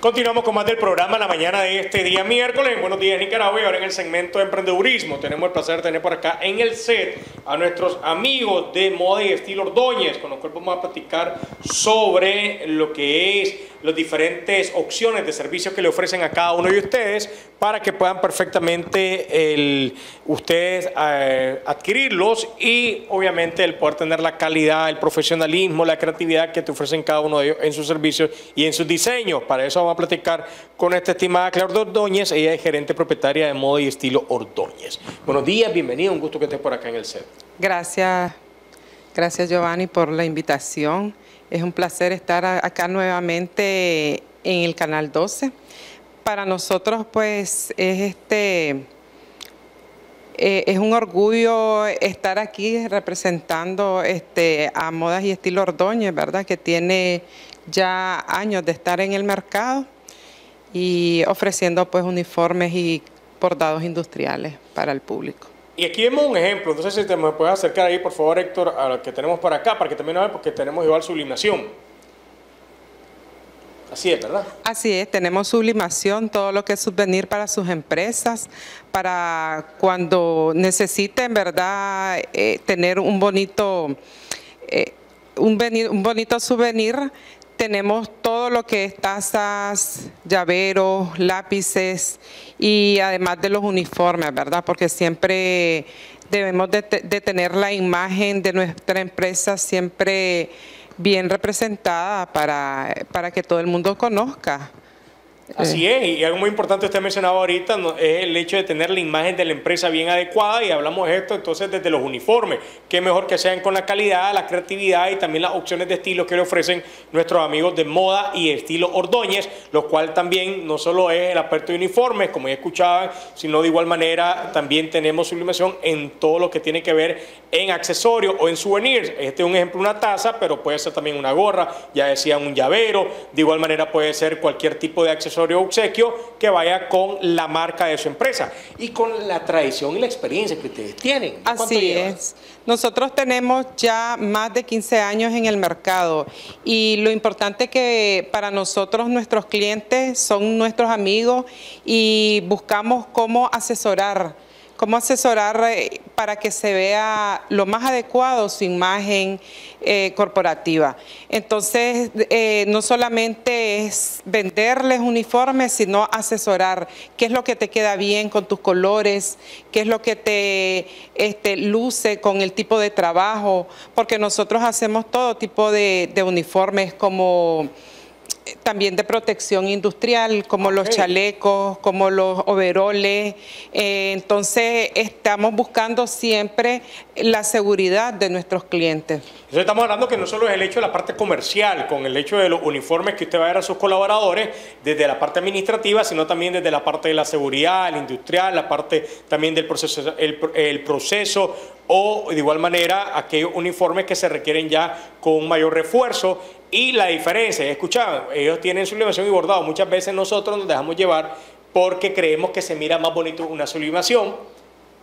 Continuamos con más del programa la mañana de este día miércoles. Buenos días Nicaragua y ahora en el segmento de emprendedurismo tenemos el placer de tener por acá en el set a nuestros amigos de moda y estilo Ordóñez, con los cuales vamos a platicar sobre lo que es las diferentes opciones de servicios que le ofrecen a cada uno de ustedes para que puedan perfectamente ustedes eh, adquirirlos y obviamente el poder tener la calidad, el profesionalismo, la creatividad que te ofrecen cada uno de ellos en sus servicios y en sus diseños. Para eso vamos a platicar con esta estimada Clara Ordóñez, ella es gerente propietaria de moda y estilo Ordóñez. Buenos días, bienvenido, un gusto que estés por acá en el set. Gracias, gracias Giovanni por la invitación. Es un placer estar acá nuevamente en el Canal 12. Para nosotros, pues, es este... Eh, es un orgullo estar aquí representando este, a Modas y Estilo Ordóñez, ¿verdad? Que tiene ya años de estar en el mercado y ofreciendo pues uniformes y bordados industriales para el público. Y aquí vemos un ejemplo, entonces si te me puedes acercar ahí, por favor, Héctor, a lo que tenemos para acá, para que también lo vean, porque tenemos igual sublimación. Así es, ¿verdad? Así es, tenemos sublimación, todo lo que es subvenir para sus empresas, para cuando necesiten, ¿verdad?, eh, tener un bonito, eh, un, un bonito souvenir, tenemos todo lo que es tazas, llaveros, lápices y además de los uniformes, ¿verdad? Porque siempre debemos de, tener la imagen de nuestra empresa siempre bien representada para, para que todo el mundo conozca. Así es, y algo muy importante usted mencionaba ahorita es el hecho de tener la imagen de la empresa bien adecuada y hablamos de esto entonces desde los uniformes, que mejor que sean con la calidad, la creatividad y también las opciones de estilo que le ofrecen nuestros amigos de moda y estilo Ordóñez, lo cual también no solo es el aspecto de uniformes, como ya escuchaban, sino de igual manera también tenemos sublimación en todo lo que tiene que ver en accesorios o en souvenirs. Este es un ejemplo, una taza, pero puede ser también una gorra, ya decía un llavero, de igual manera puede ser cualquier tipo de accesorio obsequio que vaya con la marca de su empresa y con la tradición y la experiencia que ustedes tienen. Así es. Nosotros tenemos ya más de 15 años en el mercado y lo importante que para nosotros nuestros clientes son nuestros amigos y buscamos cómo asesorar cómo asesorar eh, para que se vea lo más adecuado su imagen eh, corporativa. Entonces, eh, no solamente es venderles uniformes, sino asesorar qué es lo que te queda bien con tus colores, qué es lo que te este, luce con el tipo de trabajo, porque nosotros hacemos todo tipo de uniformes como también de protección industrial, como los chalecos, como los overoles. Eh, entonces, estamos buscando siempre la seguridad de nuestros clientes. Entonces, estamos hablando que no solo es el hecho de la parte comercial, con el hecho de los uniformes que usted va a dar a sus colaboradores, desde la parte administrativa, sino también desde la parte de la seguridad, la industrial, la parte también del proceso, el, el proceso o de igual manera aquellos uniformes que se requieren ya con un mayor refuerzo y la diferencia, escuchaban, ellos tienen sublimación y bordado. Muchas veces nosotros nos dejamos llevar porque creemos que se mira más bonito una sublimación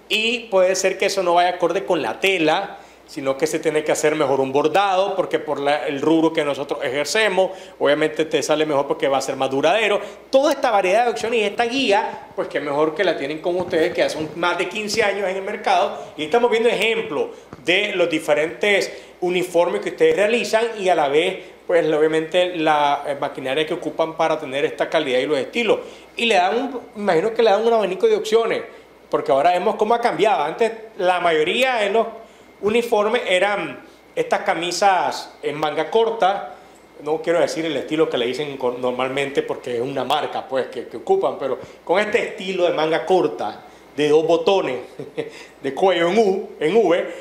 y puede ser que eso no vaya acorde con la tela, sino que se tiene que hacer mejor un bordado, porque por el rubro que nosotros ejercemos, obviamente te sale mejor porque va a ser más duradero. Toda esta variedad de opciones y esta guía, pues que mejor que la tienen con ustedes, que son más de 15 años en el mercado, y estamos viendo ejemplos de los diferentes uniformes que ustedes realizan y a la vez pues obviamente la eh, maquinaria que ocupan para tener esta calidad y los estilos. Y le dan, un, imagino que le dan un abanico de opciones, porque ahora vemos cómo ha cambiado. Antes la mayoría de los uniformes eran estas camisas en manga corta, no quiero decir el estilo que le dicen normalmente porque es una marca pues que, que ocupan, pero con este estilo de manga corta, de dos botones, de cuello en U, en V,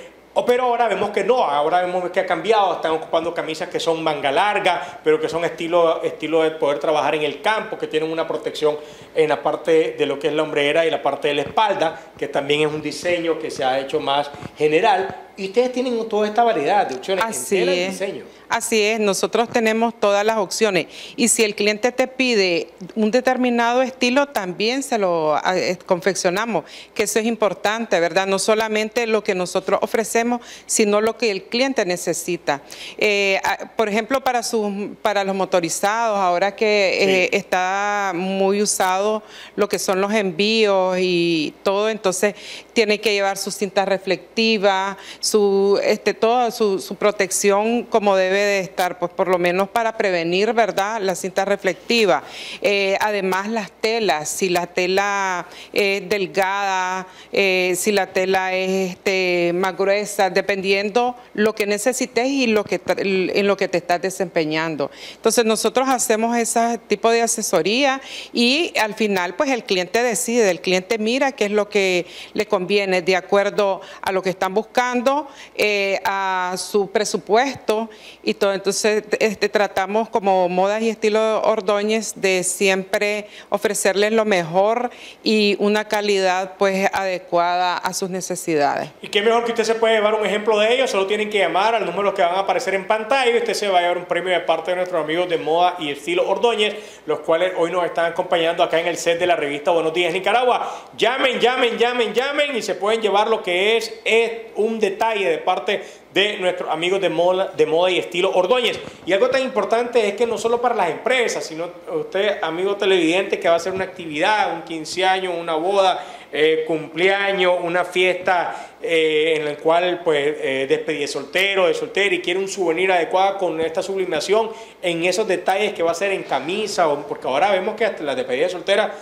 pero ahora vemos que no, ahora vemos que ha cambiado, están ocupando camisas que son manga larga, pero que son estilo, estilo de poder trabajar en el campo, que tienen una protección en la parte de lo que es la hombrera y la parte de la espalda, que también es un diseño que se ha hecho más general. Y ustedes tienen toda esta variedad de opciones Así en es. diseño. Así es, nosotros tenemos todas las opciones y si el cliente te pide un determinado estilo, también se lo ah, eh, confeccionamos, que eso es importante, ¿verdad? No solamente lo que nosotros ofrecemos, sino lo que el cliente necesita. Eh, ah, por ejemplo, para, sus, para los motorizados, ahora que eh, está muy usado lo que son los envíos y todo, entonces tiene que llevar su cinta reflectiva, su, este, toda su, su protección como debe de estar, pues por lo menos para prevenir, ¿verdad? La cinta reflectiva. Eh, además, las telas, si la tela es delgada, eh, si la tela es este, más gruesa, dependiendo lo que necesites y lo que, en lo que te estás desempeñando. Entonces, nosotros hacemos ese tipo de asesoría y al final, pues el cliente decide, el cliente mira qué es lo que le conviene de acuerdo a lo que están buscando, eh, a su presupuesto y todo. Entonces, este, tratamos como modas y estilo Ordóñez de siempre ofrecerles lo mejor y una calidad pues adecuada a sus necesidades. Y qué mejor que usted se puede llevar un ejemplo de ello, solo tienen que llamar al número que van a aparecer en pantalla y usted se va a llevar un premio de parte de nuestros amigos de moda y estilo Ordóñez, los cuales hoy nos están acompañando acá en el set de la revista Buenos Días Nicaragua. Llamen, llamen, llamen, llamen y se pueden llevar lo que es, es un detalle de parte de nuestros amigos de moda, de moda y estilo Ordóñez. Y algo tan importante es que no solo para las empresas, sino usted, amigo televidente, que va a hacer una actividad, un 15 años, una boda, eh, cumpleaños, una fiesta eh, en la cual pues eh, de soltero, de soltera y quiere un souvenir adecuado con esta sublimación en esos detalles que va a ser en camisa, porque ahora vemos que hasta las despedidas soltera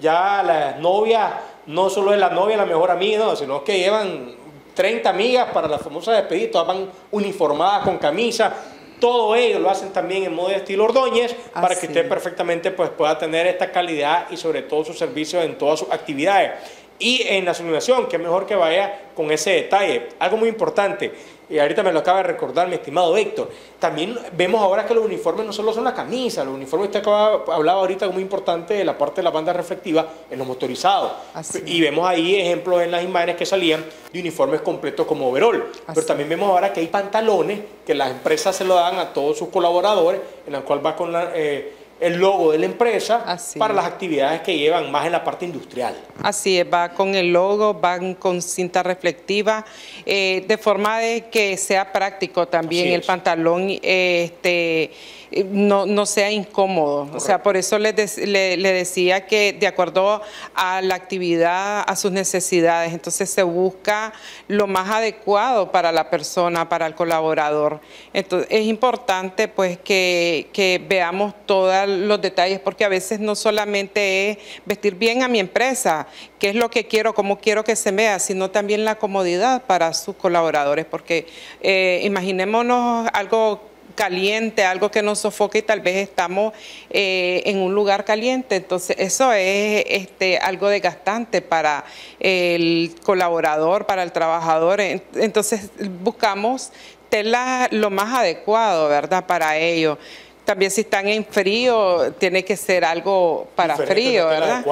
ya las novias, no solo es la novia la mejor amiga, sino que llevan 30 amigas para la famosa despedida, todas van uniformadas con camisa. Todo ello lo hacen también en modo de estilo Ordóñez para que usted perfectamente pues, pueda tener esta calidad y sobre todo su servicio en todas sus actividades. Y en la sublimación, que es mejor que vaya con ese detalle. Algo muy importante, y ahorita me lo acaba de recordar mi estimado Héctor, también vemos ahora que los uniformes no solo son la camisa, los uniformes, usted acaba, hablaba ahorita muy importante de la parte de la banda reflectiva en los motorizados. Y vemos ahí ejemplos en las imágenes que salían de uniformes completos como overall. Pero también vemos ahora que hay pantalones que las empresas se lo dan a todos sus colaboradores, en la cual va con la... Eh, el logo de la empresa para las actividades que llevan más en la parte industrial. Así es, va con el logo, van con cinta reflectiva, eh, de forma de que sea práctico también el pantalón. este no, sea incómodo. O sea, por eso le, le, decía que de acuerdo a la actividad, a sus necesidades, entonces se busca lo más adecuado para la persona, para el colaborador. Entonces es importante pues que, que veamos todos los detalles, porque a veces no solamente es vestir bien a mi empresa, qué es lo que quiero, cómo quiero que se vea, sino también la comodidad para sus colaboradores, porque eh, imaginémonos algo caliente, algo que nos sofoque y tal vez estamos eh, en un lugar caliente. Entonces, eso es este, algo desgastante para el colaborador, para el trabajador. Entonces, buscamos tela lo más adecuado, ¿verdad? Para ello. También si están en frío, tiene que ser algo para frío, ¿verdad?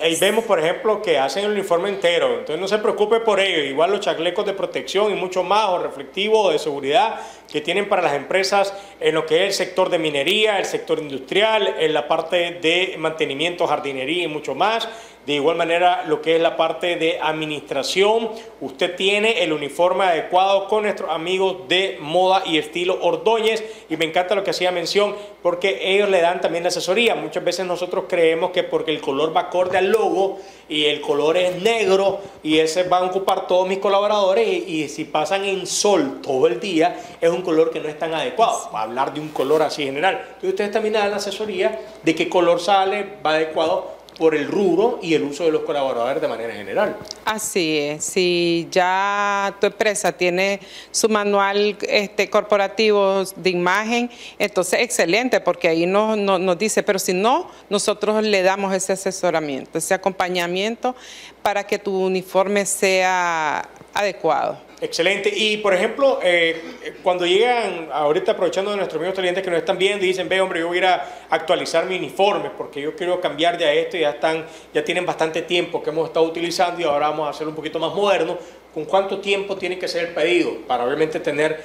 Ahí vemos, por ejemplo, que hacen el uniforme entero, entonces no se preocupe por ello. Igual los chaclecos de protección y mucho más, o reflectivo, o de seguridad, que tienen para las empresas en lo que es el sector de minería, el sector industrial, en la parte de mantenimiento, jardinería y mucho más. De igual manera, lo que es la parte de administración, usted tiene el uniforme adecuado con nuestros amigos de moda y estilo Ordóñez. Y me encanta lo que hacía mención, porque ellos le dan también asesoría. Muchas veces nosotros creemos que porque el color va acorde al logo y el color es negro y ese va a ocupar todos mis colaboradores y, si pasan en sol todo el día, es un color que no es tan adecuado. Para hablar de un color así general. Entonces ustedes también dan la asesoría de qué color sale, va adecuado por el rubro y el uso de los colaboradores de manera general. Así es, si ya tu empresa tiene su manual este, corporativo de imagen, entonces excelente, porque ahí nos, nos dice, pero si no, nosotros le damos ese asesoramiento, ese acompañamiento para que tu uniforme sea adecuado. Excelente. Y por ejemplo, eh, cuando llegan, ahorita aprovechando de nuestros amigos clientes que nos están viendo y dicen, ve hombre, yo voy a ir a actualizar mi uniforme porque yo quiero cambiar ya esto, ya están, ya tienen bastante tiempo que hemos estado utilizando y ahora vamos a hacerlo un poquito más moderno. ¿Con cuánto tiempo tiene que ser el pedido? Para obviamente tener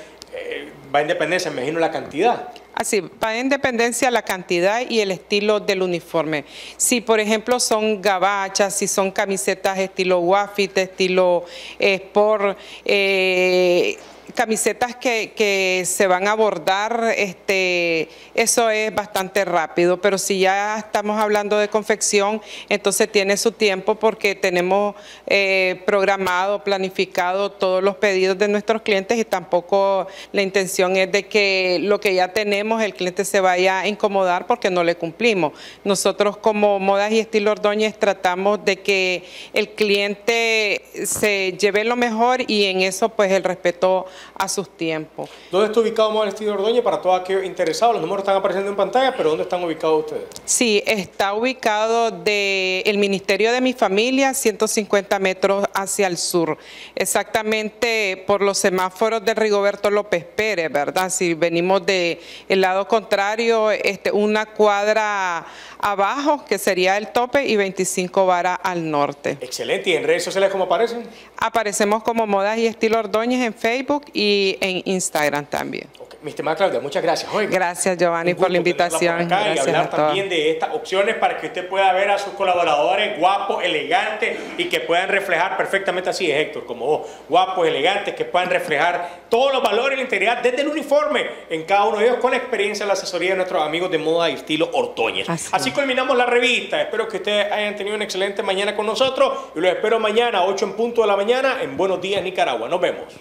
va en dependencia, me imagino, la cantidad. Así, va en dependencia la cantidad y el estilo del uniforme. Si, por ejemplo, son gabachas, si son camisetas estilo Wafit, estilo eh, Sport, eh, camisetas que, se van a abordar, este, eso es bastante rápido, pero si ya estamos hablando de confección, entonces tiene su tiempo porque tenemos eh, programado, planificado todos los pedidos de nuestros clientes y tampoco la intención es de que lo que ya tenemos el cliente se vaya a incomodar porque no le cumplimos. Nosotros como Modas y Estilo Ordóñez tratamos de que el cliente se lleve lo mejor y en eso pues el respeto a sus tiempos. ¿Dónde está ubicado Moda Estilo Ordóñez para todos aquellos interesados? Los números están apareciendo en pantalla, pero ¿dónde están ubicados ustedes? Sí, está ubicado del el Ministerio de mi familia, 150 metros hacia el sur, exactamente por los semáforos de Rigoberto López Pérez, ¿verdad? Si venimos del el lado contrario, este, una cuadra abajo, que sería el tope, y 25 varas al norte. Excelente. ¿Y en redes sociales cómo aparecen? Aparecemos como Modas y Estilo Ordóñez en Facebook y en Instagram también. Okay. Mi estimada Claudia, muchas gracias. Oiga, gracias Giovanni por la invitación. Por acá gracias y hablar también de estas opciones para que usted pueda ver a sus colaboradores guapos, elegantes y que puedan reflejar perfectamente así es Héctor, como vos, guapos, elegantes, que puedan reflejar todos los valores y la integridad desde el uniforme en cada uno de ellos con la experiencia la asesoría de nuestros amigos de moda y estilo Ortoñez. Así, así culminamos la revista. Espero que ustedes hayan tenido una excelente mañana con nosotros y los espero mañana a 8 en punto de la mañana en Buenos Días Nicaragua. Nos vemos.